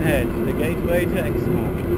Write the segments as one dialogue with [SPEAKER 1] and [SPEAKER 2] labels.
[SPEAKER 1] Lionhead, the gateway to Exmoor.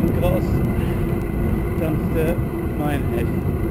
[SPEAKER 1] Wen Cross, Dunster, Minehead.